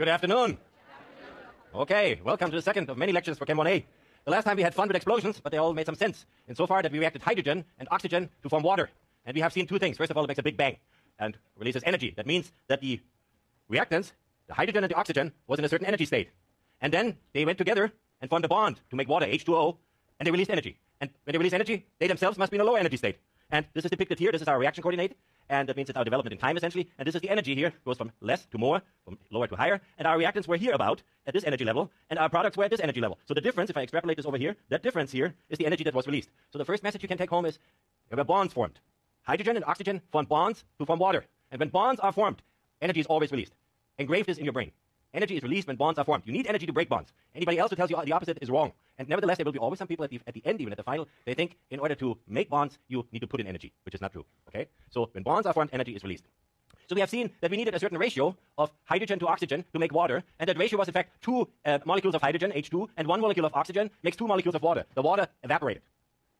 Good afternoon. Okay, welcome to the second of many lectures for Chem 1A. The last time we had fun with explosions, but they all made some sense. In so far that we reacted hydrogen and oxygen to form water. And we have seen two things. First of all, it makes a big bang and releases energy. That means that the reactants, the hydrogen and the oxygen, was in a certain energy state. And then they went together and formed a bond to make water, H2O, and they released energy. And when they release energy, they themselves must be in a low energy state. And this is depicted here. This is our reaction coordinate. And that means it's our development in time, essentially. And this is the energy here. goes from less to more, from lower to higher. And our reactants were here about, at this energy level. And our products were at this energy level. So the difference, if I extrapolate this over here, that difference here is the energy that was released. So the first message you can take home is there were bonds formed. Hydrogen and oxygen form bonds to form water. And when bonds are formed, energy is always released. Engrave this in your brain. Energy is released when bonds are formed. You need energy to break bonds. Anybody else who tells you the opposite is wrong. And nevertheless, there will be always some people at the, at the end, even at the final, they think in order to make bonds, you need to put in energy, which is not true. Okay? So when bonds are formed, energy is released. So we have seen that we needed a certain ratio of hydrogen to oxygen to make water, and that ratio was in fact two uh, molecules of hydrogen, H2, and one molecule of oxygen makes two molecules of water. The water evaporated.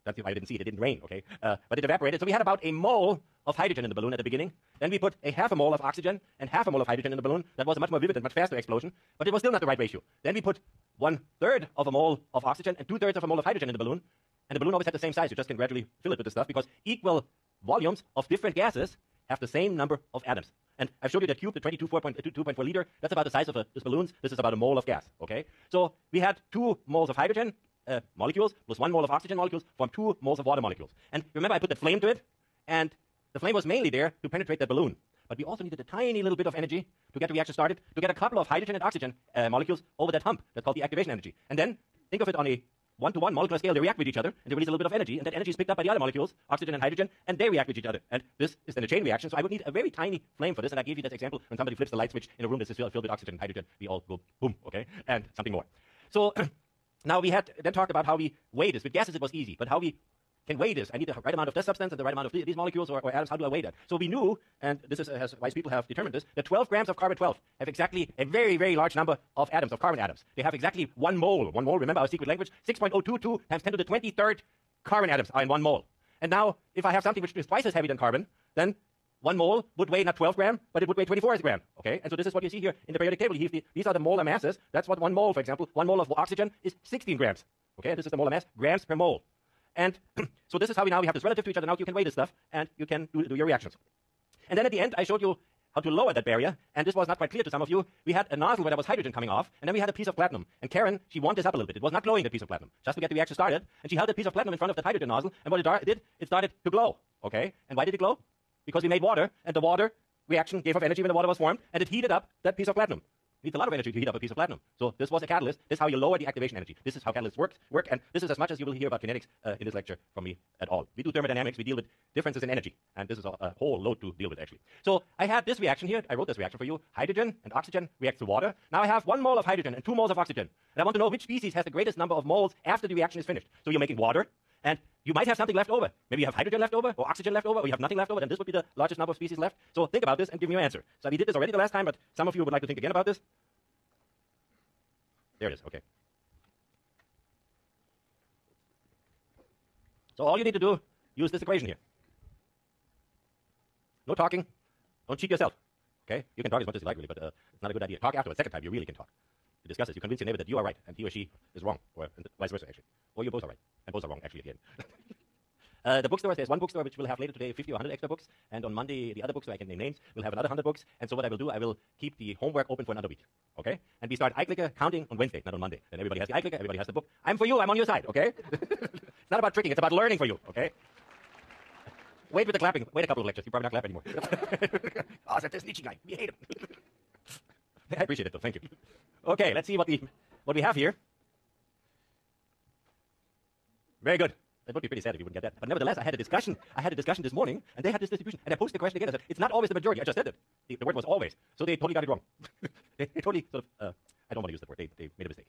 That's why I didn't see it. It didn't rain, okay? Uh, but it evaporated. So we had about a mole of hydrogen in the balloon at the beginning. Then we put a half a mole of oxygen and half a mole of hydrogen in the balloon. That was a much more vivid and much faster explosion, but it was still not the right ratio. Then we put one third of a mole of oxygen and two thirds of a mole of hydrogen in the balloon. And the balloon always had the same size. You just can gradually fill it with the stuff because equal volumes of different gases have the same number of atoms. And I've showed you that cube, the 22.4 liter, that's about the size of a, this balloons. This is about a mole of gas, okay? So we had two moles of hydrogen uh, molecules plus one mole of oxygen molecules form two moles of water molecules. And remember, I put that flame to it, and the flame was mainly there to penetrate the balloon. But we also needed a tiny little bit of energy to get the reaction started, to get a couple of hydrogen and oxygen uh, molecules over that hump. That's called the activation energy. And then think of it on a one-to-one molecular scale. They react with each other, and they release a little bit of energy, and that energy is picked up by the other molecules, oxygen and hydrogen, and they react with each other. And this is then a chain reaction. So I would need a very tiny flame for this, and I gave you that example when somebody flips the light switch in a room that is filled with oxygen and hydrogen. We all go boom, okay, and something more. So Now we had then talked about how we weigh this. With gases it was easy, but how we can weigh this. I need the right amount of this substance and the right amount of these molecules or, or atoms. How do I weigh that? So we knew, and this is has wise people have determined this, that 12 grams of carbon 12 have exactly a very, very large number of atoms, of carbon atoms. They have exactly one mole. One mole, remember our secret language, 6.022 times 10 to the 23rd carbon atoms are in one mole. And now, if I have something which is twice as heavy than carbon, then one mole would weigh not 12 gram, but it would weigh 24 gram. Okay, and so this is what you see here in the periodic table. These are the molar masses. That's what one mole, for example, one mole of oxygen is 16 grams. Okay, this is the molar mass, grams per mole. And so this is how we now we have this relative to each other. Now you can weigh this stuff, and you can do, do your reactions. And then at the end, I showed you how to lower that barrier, and this was not quite clear to some of you. We had a nozzle where there was hydrogen coming off, and then we had a piece of platinum. And Karen, she warmed this up a little bit. It was not glowing, the piece of platinum, just to get the reaction started. And she held a piece of platinum in front of the hydrogen nozzle, and what it did, it started to glow. Okay, and why did it glow? Because we made water, and the water reaction gave off energy when the water was formed, and it heated up that piece of platinum needs a lot of energy to heat up a piece of platinum. So this was a catalyst. This is how you lower the activation energy. This is how catalysts work, work and this is as much as you will hear about kinetics uh, in this lecture from me at all. We do thermodynamics. We deal with differences in energy, and this is a, a, whole load to deal with, actually. So I had this reaction here. I wrote this reaction for you. Hydrogen and oxygen react to water. Now I have one mole of hydrogen and two moles of oxygen. And I want to know which species has the greatest number of moles after the reaction is finished. So you're making water, and you might have something left over. Maybe you have hydrogen left over, or oxygen left over, or you have nothing left over, then this would be the largest number of species left. So think about this and give me your answer. So we did this already the last time, but some of you would like to think again about this. There it is, okay. So all you need to do, use this equation here. No talking. Don't cheat yourself. Okay? You can talk as much as you like, really, but uh, it's not a good idea. Talk afterwards. Second time, you really can talk. You discuss this. You convince your neighbor that you are right and he or she is wrong, or vice versa, actually. Or you both are right and both are wrong, actually, at the end. Uh, the bookstore, there's one bookstore which will have later today 50 or 100 extra books, and on Monday, the other bookstore, I can name names, will have another 100 books. And so what I will do, I will keep the homework open for another week, okay? And we start iClicker counting on Wednesday, not on Monday. Then everybody has the iClicker, everybody has the book. I'm for you, I'm on your side, okay? it's not about tricking, it's about learning for you, okay? Wait with the clapping. Wait a couple of lectures. You probably not clap anymore. oh, that's this Nietzsche guy. We hate him. I appreciate it, though. Thank you. Okay, let's see what we, what we have here. Very good. It would be pretty sad if you wouldn't get that. But nevertheless, I had a discussion. I had a discussion this morning, and they had this distribution. And I posed the question again. I said, it's not always the majority. I just said it. The, the word was always. So they totally got it wrong. they, they, totally sort of, uh, I don't want to use the word. They, they made a mistake.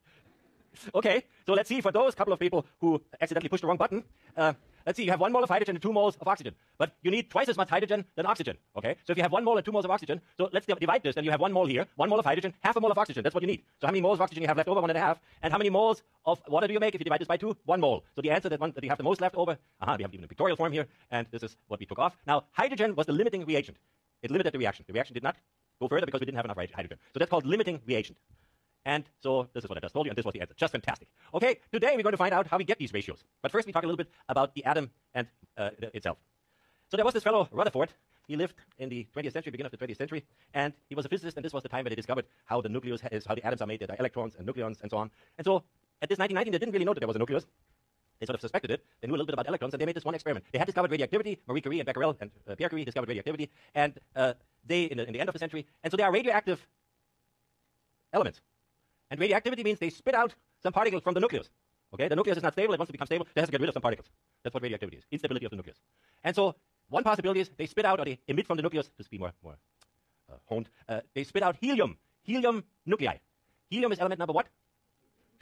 Okay, so let's see for those couple of people who accidentally pushed the wrong button. Uh, let's see, you have one mole of hydrogen and two moles of oxygen. But you need twice as much hydrogen than oxygen, okay? So if you have one mole and two moles of oxygen, so let's divide this, then you have one mole here, one mole of hydrogen, half a mole of oxygen. That's what you need. So how many moles of oxygen you have left over? One and a half. And how many moles of water do you make if you divide this by two? One mole. So the answer that, one, that you have the most left over, uh-huh, we have even a pictorial form here, and this is what we took off. Now, hydrogen was the limiting reagent. It limited the reaction. The reaction did not go further because we didn't have enough hydrogen. So that's called limiting reagent. And so this is what I just told you, and this was the answer. Just fantastic. Okay, today we're going to find out how we get these ratios. But first we talk a little bit about the atom and uh, itself. So there was this fellow Rutherford. He lived in the 20th century, beginning of the 20th century, and he was a physicist, and this was the time when they discovered how the nucleus is, how the atoms are made, there are electrons and nucleons and so on. And so at this 1919, they didn't really know that there was a nucleus. They sort of suspected it. They knew a little bit about electrons, and they made this one experiment. They had discovered radioactivity. Marie Curie and Becquerel and uh, Pierre Curie discovered radioactivity, and uh, they in the, in the end of the century. And so they are radioactive elements. And radioactivity means they spit out some particles from the nucleus. Okay, the nucleus is not stable. It wants to become stable. It has to get rid of some particles. That's what radioactivity is: instability of the nucleus. And so one possibility is they spit out or they emit from the nucleus. Just be more more uh, honed. Uh, they spit out helium. Helium nuclei. Helium is element number what?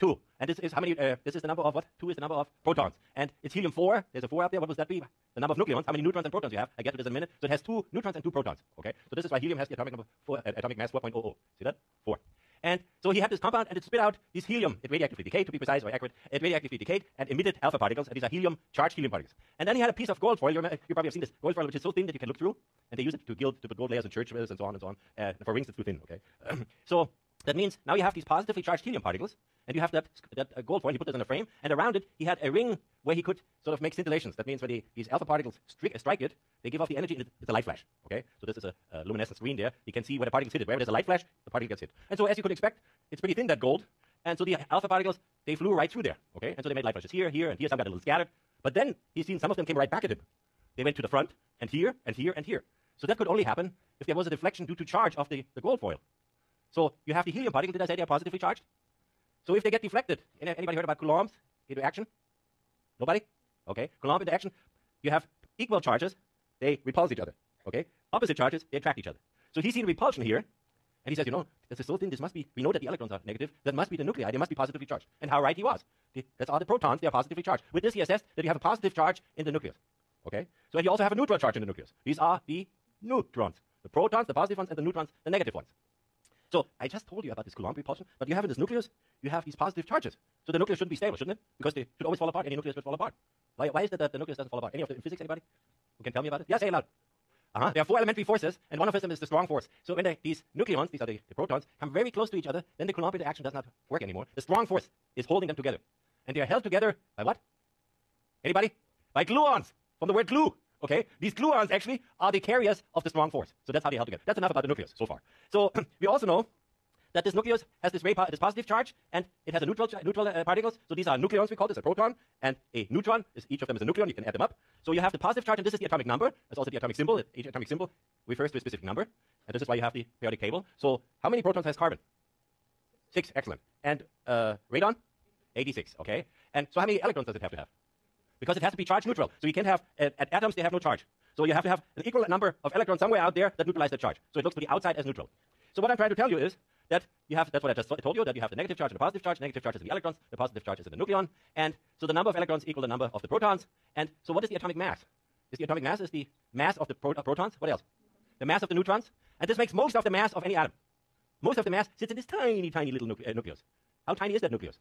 Two. And this is how many? Uh, this is the number of what? Two is the number of protons. And it's helium four. There's a four up there. What would that be? The number of nucleons. How many neutrons and protons you have? I get to this in a minute. So it has two neutrons and two protons. Okay. So this is why helium has the atomic number four, uh, atomic mass 4.00. See that? Four. And so he had this compound, and it spit out this helium. It radioactively decayed, to be precise or accurate. It radioactively decayed and emitted alpha particles, and these are helium, charged helium particles. And then he had a piece of gold foil. You, remember, you probably have seen this gold foil, which is so thin that you can look through, and they use it to gild, to put gold layers in churches and so on and so on. Uh, for rings, it's too thin. Okay. so that means now you have these positively charged helium particles, and you have that, that uh, gold foil. He put this in a frame, and around it he had a ring where he could sort of make scintillations. That means when the, these alpha particles stri- strike it, they give off the energy, and it's a light flash. Okay, so this is a, a luminescent screen there. You can see where the particles hit it. Wherever there's a light flash, the particle gets hit. And so, as you could expect, it's pretty thin that gold, and so the alpha particles they flew right through there. Okay, and so they made light flashes here, here, and here. Some got a little scattered, but then he's seen some of them came right back at him. They went to the front, and here, and here, and here. So that could only happen if there was a deflection due to charge of the, the gold foil. So you have the helium particle. Did I say they are positively charged? So if they get deflected, anybody heard about Coulomb's interaction? Nobody? Okay. Coulomb interaction, you have equal charges, they repulse each other. Okay. Opposite charges, they attract each other. So he's seen repulsion here, and he says, you know, this is so thin, this must be, we know that the electrons are negative, that must be the nuclei, they must be positively charged. And how right he was. The, that's all the protons, they are positively charged. With this, he assessed that you have a positive charge in the nucleus. Okay? So you also have a neutral charge in the nucleus. These are the neutrons. The protons, the positive ones, and the neutrons, the negative ones. So I just told you about this Coulomb repulsion, but you have in this nucleus, you have these positive charges. So the nucleus shouldn't be stable, shouldn't it? Because they should always fall apart. Any nucleus should fall apart. Why, why is it that the nucleus doesn't fall apart? Any of the in physics, anybody? Who can tell me about it? Yeah, say it loud. Uh-huh. There are four elementary forces, and one of them is the strong force. So when the, these nucleons, these are the, the, protons, come very close to each other, then the Coulomb interaction does not work anymore. The strong force is holding them together. And they are held together by what? Anybody? By gluons, from the word glue. Okay? These gluons actually are the carriers of the strong force. So that's how they held together. That's enough about the nucleus so far. So we also know that this nucleus has this, this positive charge and it has a neutral, neutral uh, particles. So these are nucleons, we call this, a proton and a neutron. Is, each of them is a nucleon. You can add them up. So you have the positive charge, and this is the atomic number. That's also the atomic symbol. Each atomic symbol refers to a specific number. And this is why you have the periodic table. So how many protons has carbon? Six. Excellent. And uh, radon? 86. Okay. And so how many electrons does it have to have? Because it has to be charge neutral. So you can't have, uh, at atoms, they have no charge. So you have to have an equal number of electrons somewhere out there that neutralize the charge. So it looks to the outside as neutral. So what I'm trying to tell you is that you have, that's what I just told you, that you have the negative charge and the positive charge. Negative charge is in the electrons, the positive charge is in the nucleon. And so the number of electrons equal the number of the protons. And so what is the atomic mass? Is the atomic mass is the mass of the pro uh, protons? What else? The mass of the neutrons. And this makes most of the mass of any atom. Most of the mass sits in this tiny, tiny little nucle uh, nucleus. How tiny is that nucleus?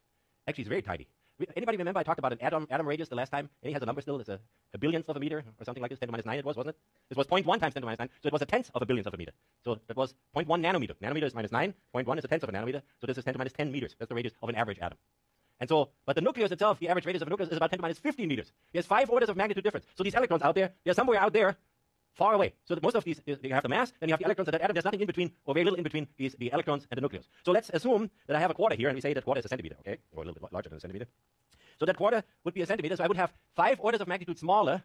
Actually, it's very tiny. Anybody remember I talked about an atom, atom radius the last time? Any has a number still? It's a, a billionth of a meter or something like this. 10 to minus 9 it was, wasn't it? This was 0.1 times 10 to minus 9. So it was a tenth of a billionth of a meter. So that was 0.1 nanometer. Nanometer is minus 9. 0.1 is a tenth of a nanometer. So this is 10 to minus 10 meters. That's the radius of an average atom. And so, but the nucleus itself, the average radius of a nucleus is about 10 to minus 15 meters. There's five orders of magnitude difference. So these electrons out there, they're somewhere out there far away. So most of these, you have the mass, then you have the electrons of that atom. There's nothing in between, or very little in between these, the electrons and the nucleus. So let's assume that I have a quarter here, and we say that quarter is a centimeter, okay? Or a little bit larger than a centimeter. So that quarter would be a centimeter. So I would have five orders of magnitude smaller,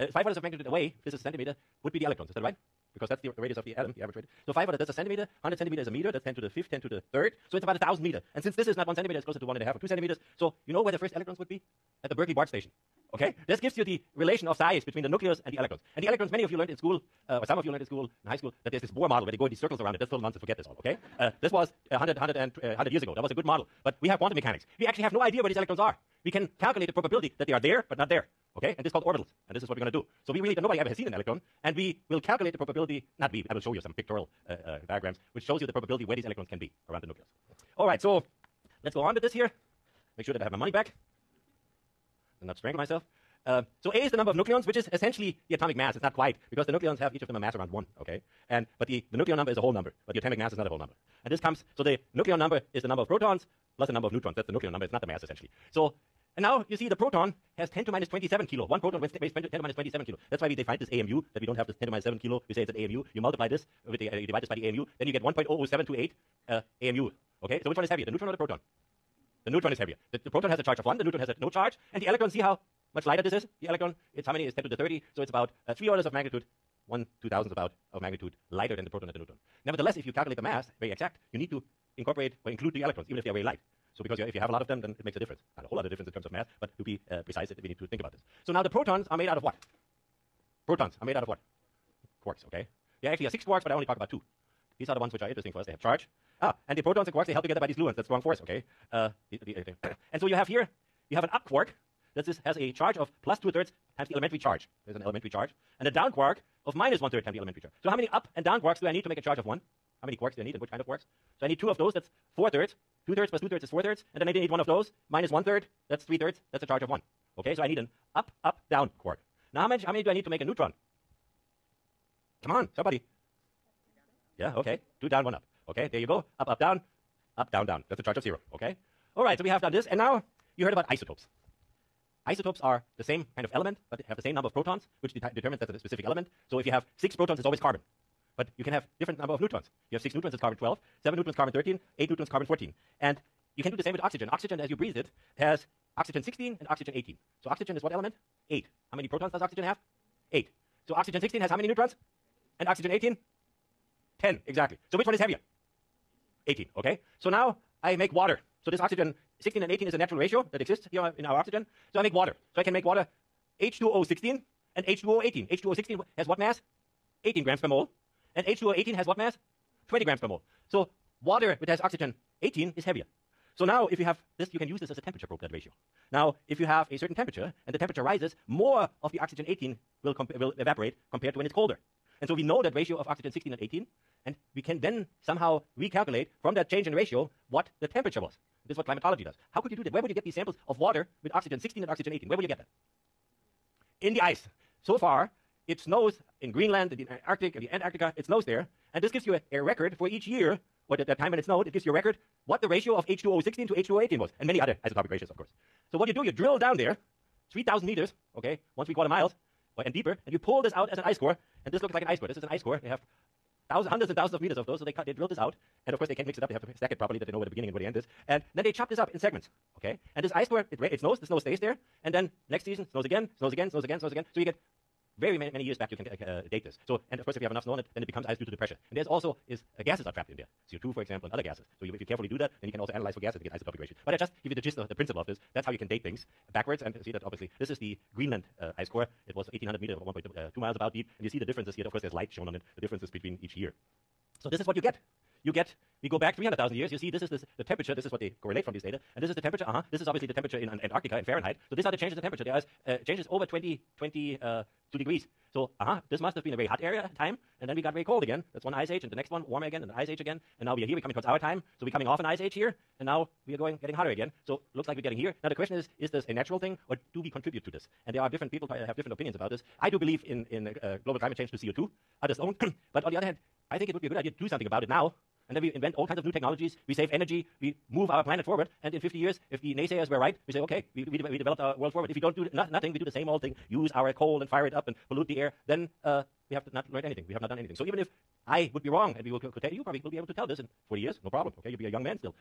uh, five orders of magnitude away, this is a centimeter, would be the electrons. Is that right? Because that's the radius of the atom, the average radius. So five orders, that's a centimeter. 100 centimeter is a meter. That's 10 to the fifth, 10 to the third. So it's about a thousand meter. And since this is not one centimeter, it's closer to one and a half or two centimeters. So you know where the first electrons would be? At the Berkeley BART station. Okay? This gives you the relation of size between the nucleus and the electrons. And the electrons, many of you learned in school, uh, or some of you learned in school, in high school, that there's this Bohr model where they go in these circles around it. That's total nonsense. Forget this all, okay? Uh, this was 100, 100, and, uh, 100 years ago. That was a good model. But we have quantum mechanics. We actually have no idea where these electrons are. We can calculate the probability that they are there, but not there. Okay? And this is called orbitals. And this is what we're going to do. So we really, nobody ever has seen an electron. And we will calculate the probability, not we, I will show you some pictorial uh, uh, diagrams, which shows you the probability where these electrons can be around the nucleus. All right, so let's go on with this here. Make sure that I have my money back. I'm not strangling myself. Uh, so A is the number of nucleons, which is essentially the atomic mass. It's not quite, because the nucleons have each of them a mass around 1, okay? And, but the, the nucleon number is a whole number, but the atomic mass is not a whole number. And this comes, so the nucleon number is the number of protons plus the number of neutrons. That's the nucleon number, it's not the mass, essentially. So, and now you see the proton has 10 to minus 27 kilo. One proton weighs 10 to minus 27 kilo. That's why we define this AMU, that we don't have this 10 to minus 7 kilo. We say it's an AMU. You multiply this, with the, uh, you divide this by the AMU, then you get 1.00728 uh, AMU. Okay, so which one is heavier, the neutron or the proton? The neutron is heavier. The, the proton has a charge of 1, the neutron has no charge, and the electron, see how much lighter this is? The electron, it's how many? It's 10 to the 30, so it's about uh, 3 orders of magnitude, 1 two thousandths about of magnitude lighter than the proton and the neutron. Nevertheless, if you calculate the mass, very exact, you need to incorporate or include the electrons, even if they are very light. So because if you have a lot of them, then it makes a difference. Not a whole lot of difference in terms of mass, but to be uh, precise, we need to think about this. So now the protons are made out of what? Protons are made out of what? Quarks, okay? There actually are six quarks, but I only talk about two. These are the ones which are interesting for us. They have charge. Ah, and the protons and quarks, they held together by these gluons. That's strong force, okay? Uh, the, and so you have here, you have an up quark that has a charge of plus two-thirds times the elementary charge. There's an elementary charge. And a down quark of minus one-third times the elementary charge. So how many up and down quarks do I need to make a charge of one? How many quarks do I need and which kind of quarks? So I need two of those, that's four-thirds. Two-thirds plus two-thirds is four-thirds. And then I need one of those, minus one-third, that's three-thirds. That's a charge of one. Okay, so I need an up, up, down quark. Now how many, how many do I need to make a neutron? Come on, somebody. Yeah, okay. Two down, one up. Okay, there you go. Up, up, down. Up, down, down. That's a charge of zero. Okay? All right, so we have done this. And now you heard about isotopes. Isotopes are the same kind of element, but have the same number of protons, which de determines that's a specific element. So if you have six protons, it's always carbon. But you can have different number of neutrons. You have six neutrons, it's carbon 12. Seven neutrons, carbon 13. Eight neutrons, carbon 14. And you can do the same with oxygen. Oxygen, as you breathe it, has oxygen 16 and oxygen 18. So oxygen is what element? Eight. How many protons does oxygen have? Eight. So oxygen 16 has how many neutrons? And oxygen 18? 10, exactly. So which one is heavier? 18, okay? So now I make water. So this oxygen 16 and 18 is a natural ratio that exists here in our oxygen. So I make water. So I can make water H2O 16 and H2O 18. H2O 16 has what mass? 18 grams per mole. And H2O 18 has what mass? 20 grams per mole. So water which has oxygen 18 is heavier. So now if you have this, you can use this as a temperature probe, that ratio. Now, if you have a certain temperature and the temperature rises, more of the oxygen 18 will, will evaporate compared to when it's colder. And so we know that ratio of oxygen 16 and 18, and we can then somehow recalculate from that change in ratio what the temperature was. This is what climatology does. How could you do that? Where would you get these samples of water with oxygen 16 and oxygen 18? Where would you get that? In the ice. So far, it snows in Greenland, in the Arctic, in the Antarctica, it snows there. And this gives you a, a record for each year, or at that time when it snowed, it gives you a record what the ratio of H2O16 to H2O18 was, and many other isotopic ratios, of course. So what you do, you drill down there, 3,000 meters, okay, one three quarter miles, and deeper, and you pull this out as an ice core, and this looks like an ice core. This is an ice core. They have thousands, hundreds and thousands of meters of those, so they, cut, they drill this out, and of course they can't mix it up. They have to stack it properly that they know where the beginning and where the end is, and then they chop this up in segments, okay? And this ice core, it, it snows, the snow stays there, and then next season, snows again, snows again, snows again, snows again, so you get very many, many years back you can uh, date this. So, and of course, if you have enough snow on it, then it becomes ice due to the pressure. And there's also is uh, gases are trapped in there, CO2, for example, and other gases. So you, if you carefully do that, then you can also analyze for gases to get isotopic ratios. But I just give you the gist of the principle of this. That's how you can date things backwards. And see that obviously this is the Greenland uh, ice core. It was 1,800 meters, 1.2 uh, miles about deep, and you see the differences here. Of course, there's light shown on it. The differences between each year. So this is what you get you get, we go back 300,000 years, you see this is this, the temperature, this is what they correlate from these data, and this is the temperature, uh-huh, this is obviously the temperature in Antarctica in Fahrenheit, so these are the changes in temperature, there are uh, changes over 20, 20 uh, 2 degrees. So, uh-huh, this must have been a very hot area time, and then we got very cold again. That's one ice age, and the next one warmer again, and an ice age again, and now we are here, we're coming towards our time, so we're coming off an ice age here, and now we are going, getting hotter again. So, looks like we're getting here. Now, the question is, is this a natural thing, or do we contribute to this? And there are different people who have different opinions about this. I do believe in, in uh, global climate change to CO2, others don't, but on the other hand, I think it would be a good idea to do something about it now, and then we invent all kinds of new technologies. We save energy. We move our planet forward. And in 50 years, if the naysayers were right, we say, okay, we, we, we developed our world forward. If we don't do no, nothing, we do the same old thing, use our coal and fire it up and pollute the air, then uh, we have not learned anything. We have not done anything. So even if I would be wrong, and we will, you, probably will be able to tell this in 40 years, no problem. Okay, you'll be a young man still.